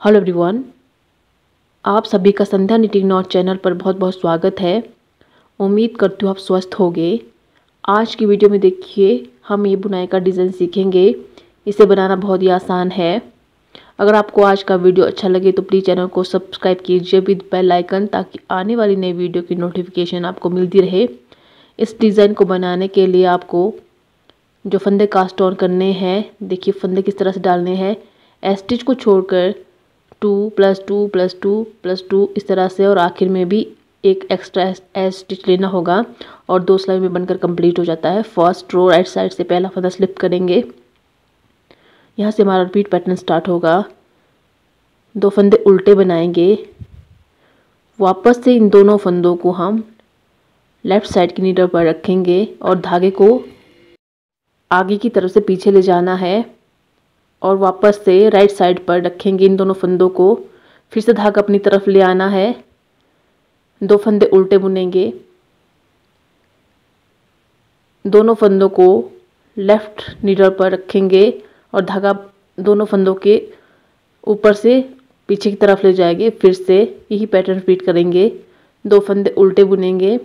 Hello everyone, आप सभी का संध्या निटिंग नॉट चैनल पर बहुत बहुत स्वागत है। उम्मीद करती हूँ आप स्वस्थ होंगे। आज की वीडियो में देखिए, हम ये बुनाई का डिज़ाइन सीखेंगे। इसे बनाना बहुत ही आसान है। अगर आपको आज का वीडियो अच्छा लगे तो प्लीज़ चैनल को सब्सक्राइब कीजिए विद बेल आइकन ताकि आने वाली नई वीडियो की नोटिफिकेशन आपको मिलती रहे। इस डिज़ाइन को बनाने के लिए आपको जो फंदे कास्ट ऑन करने हैं, देखिए फंदे किस तरह से डालने हैं। एस्टिच को छोड़कर two, plus two plus two plus two, इस तरह से और आखिर में भी एक एक्स्ट्रा एस स्टिच लेना होगा और दो सिलाई में बनकर कंप्लीट हो जाता है। फ़र्स्ट रो राइट साइड से पहला फंदा स्लिप करेंगे। यहाँ से हमारा रिपीट पैटर्न स्टार्ट होगा। दो फंदे उल्टे बनाएँगे। वापस से इन दोनों फंदों को हम लेफ़्ट साइड की नीडल पर रखेंगे और धागे को आगे की तरफ़ से पीछे ले जाना है। और वापस से राइट साइड पर रखेंगे इन दोनों फंदों को। फिर से धागा अपनी तरफ़ ले आना है। दो फंदे उल्टे बुनेंगे। दोनों फंदों को लेफ़्ट नीडल पर रखेंगे और धागा दोनों फंदों के ऊपर से पीछे की तरफ़ ले जाएँगे। फिर से यही पैटर्न रिपीट करेंगे। दो फंदे उल्टे बुनेंगे।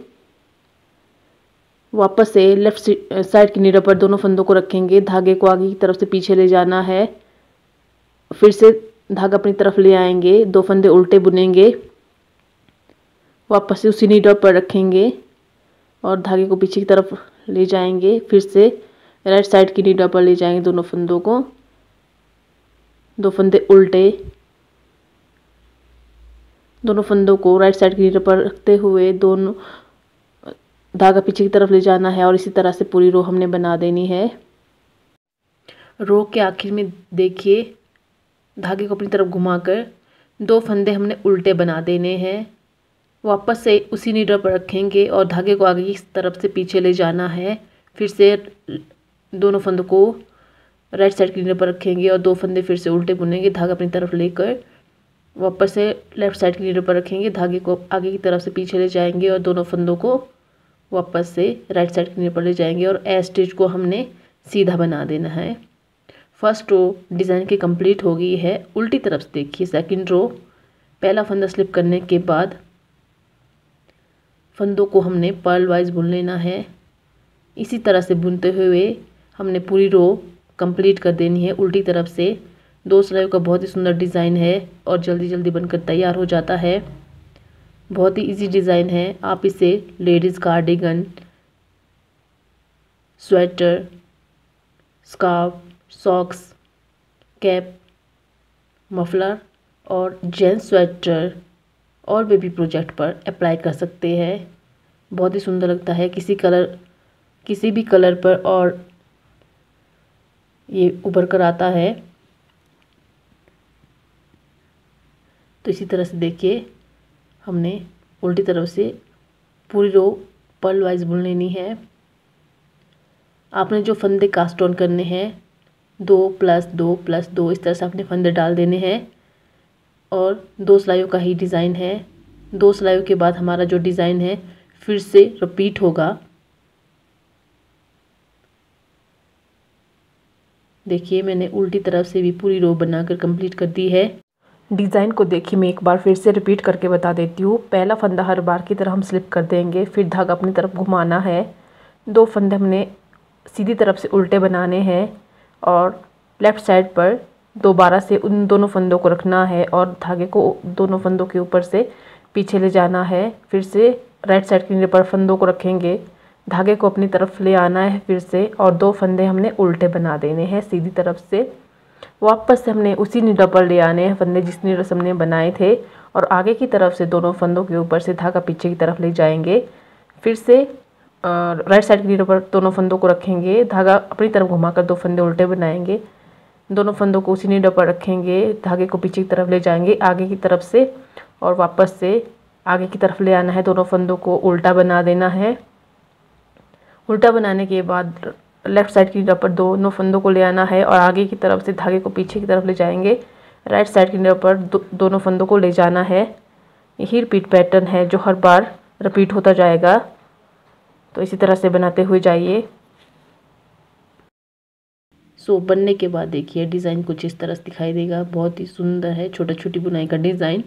वापस से लेफ़्ट साइड की नीडल पर दोनों फंदों को रखेंगे। धागे को आगे की तरफ़ से पीछे ले जाना है। फिर से धागा अपनी तरफ़ ले आएँगे। दो फंदे उल्टे बुनेंगे। वापस से उसी नीडल पर रखेंगे और धागे को पीछे की तरफ़ ले जाएँगे। फिर से राइट साइड की नीडल पर ले जाएँगे दोनों फंदों को। दो फंदे उल्टे। दोनों फंदों को राइट साइड की नीडल पर रखते हुए दोनों धागा पीछे की तरफ़ ले जाना है और इसी तरह से पूरी रो हमने बना देनी है। रो के आखिर में देखिए, धागे को अपनी तरफ़ घुमाकर दो फंदे हमने उल्टे बना देने हैं। वापस से उसी नीडल पर रखेंगे और धागे को आगे की तरफ़ से पीछे ले जाना है। फिर से दोनों फंदों को राइट साइड की नीडल पर रखेंगे और दो फंदे फिर से उल्टे बुनेंगे, धागा अपनी तरफ़ लेकर। वापस से लेफ़्ट साइड की नीडल पर रखेंगे, धागे को आगे की तरफ़ से पीछे ले जाएँगे और दोनों फंदों को वापस से राइट साइड की पर ले जाएँगे और ए स्टिच को हमने सीधा बना देना है। फ़र्स्ट रो डिज़ाइन की कंप्लीट हो गई है। उल्टी तरफ़ से देखिए सेकंड रो पहला फंदा स्लिप करने के बाद फंदों को हमने पर्ल वाइज बुन लेना है। इसी तरह से बुनते हुए हमने पूरी रो कंप्लीट कर देनी है। उल्टी तरफ़ से दो सिलाइयों का बहुत ही सुंदर डिज़ाइन है और जल्दी जल्दी बनकर तैयार हो जाता है। बहुत ही इजी डिज़ाइन है। आप इसे ladies cardigan sweater scarf socks cap muffler और जेंट्स स्वेटर और बेबी प्रोजेक्ट पर अप्लाई कर सकते हैं। बहुत ही सुंदर लगता है किसी कलर किसी भी कलर पर और ये उभर कर आता है। तो इसी तरह से देखिए। हमने उल्टी तरफ़ से पूरी रो पर्ल वाइज बुन लेनी है। आपने जो फंदे कास्ट ऑन करने हैं, दो प्लस दो प्लस दो, इस तरह से आपने फंदे डाल देने हैं। और दो सिलाइयों का ही डिज़ाइन है। दो सिलाइयों के बाद हमारा जो डिज़ाइन है, फिर से रिपीट होगा। देखिए, मैंने उल्टी तरफ़ से भी पूरी रो बनाकर कंप्लीट कर दी है। डिज़ाइन को देखिए मैं एक बार फिर से रिपीट करके बता देती हूँ। पहला फंदा हर बार की तरह हम स्लिप कर देंगे, फिर धागा अपनी तरफ़ घुमाना है। दो फंदे हमने सीधी तरफ़ से उल्टे बनाने हैं और लेफ़्ट साइड पर दोबारा से उन दोनों फंदों को रखना है और धागे को दोनों फंदों के ऊपर से पीछे ले जाना है। फिर से राइट साइड के पर फंदों को रखेंगे। धागे को अपनी तरफ़ ले आना है फिर से और दो फंदे हमने उल्टे बना देने हैं, सीधी तरफ़ से। वापस से हमने उसी नीडल पर ले आने हैं, फंदे जिस नीडल से हमने बनाए थे और आगे की तरफ़ से दोनों फंदों के ऊपर से धागा पीछे की तरफ़ ले जाएँगे। फिर से राइट साइड की नीडल पर दोनों फंदों को रखेंगे। धागा अपनी तरफ़ घुमाकर दो फंदे उल्टे बनाएँगे। दोनों फंदों को उसी नीडल पर रखेंगे। धागे को पीछे की तरफ़ ले जाएँगे आगे की तरफ़ से और वापस से आगे की तरफ़ ले आना है। दोनों फंदों को उल्टा बना देना है। उल्टा बनाने के बाद लेफ़्ट साइड की पर दोनों फंदों को ले आना है और आगे की तरफ़ से धागे को पीछे की तरफ़ ले जाएँगे। राइट साइड की पर दो, दोनों फंदों को ले जाना है। यही रिपीट पैटर्न है जो हर बार रिपीट होता जाएगा। तो इसी तरह से बनाते हुए जाइए। सो बनने के बाद देखिए डिज़ाइन कुछ इस तरह से दिखाई देगा। बहुत ही सुंदर है छोटा छोटी बुनाई का डिज़ाइन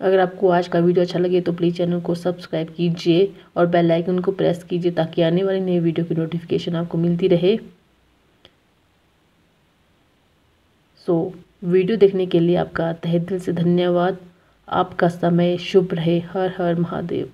अगर आपको आज का वीडियो अच्छा लगे तो प्लीज़ चैनल को सब्सक्राइब कीजिए और बेल आइकन को प्रेस कीजिए ताकि आने वाली नई वीडियो की नोटिफिकेशन आपको मिलती रहे। सो so, वीडियो देखने के लिए आपका तहे दिल से धन्यवाद। आपका समय शुभ रहे। हर हर महादेव।